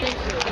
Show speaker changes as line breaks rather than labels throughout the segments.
thank you.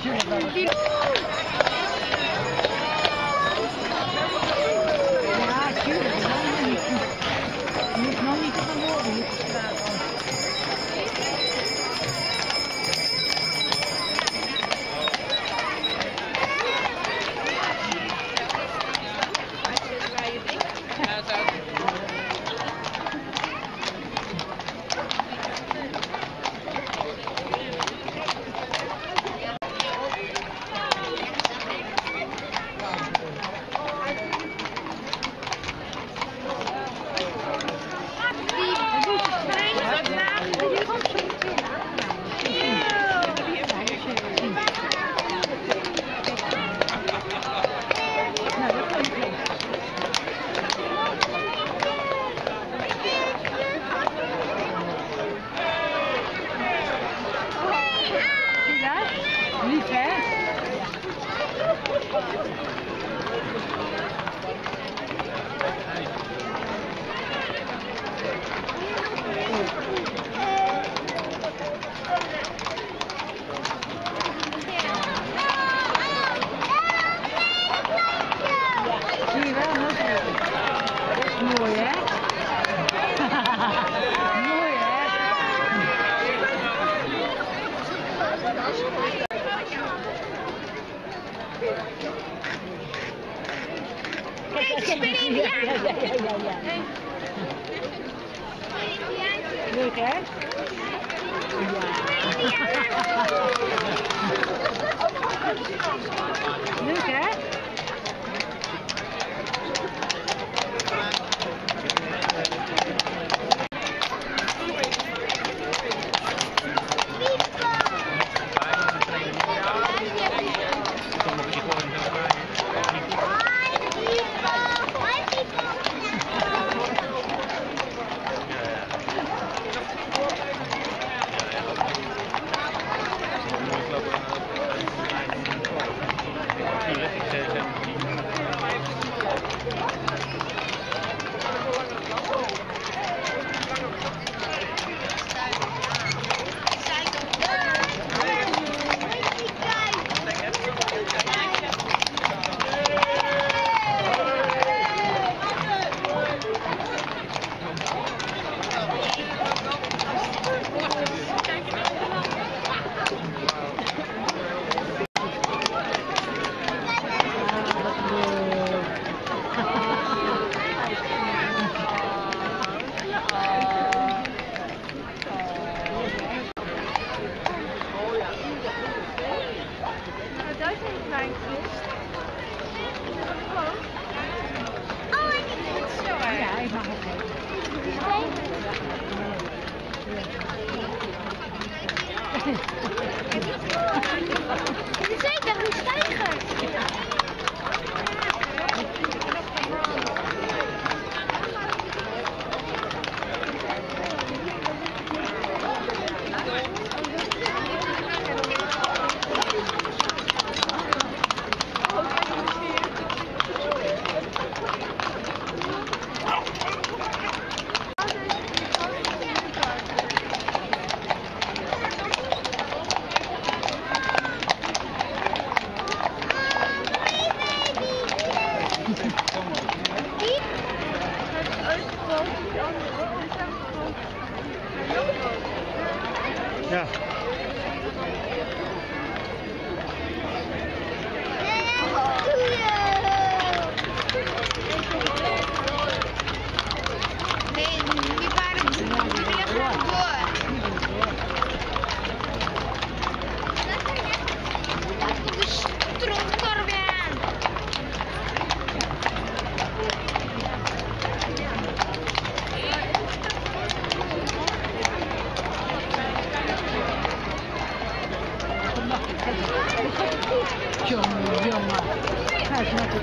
Teacher, pergunta Ёма, ёма. Как на это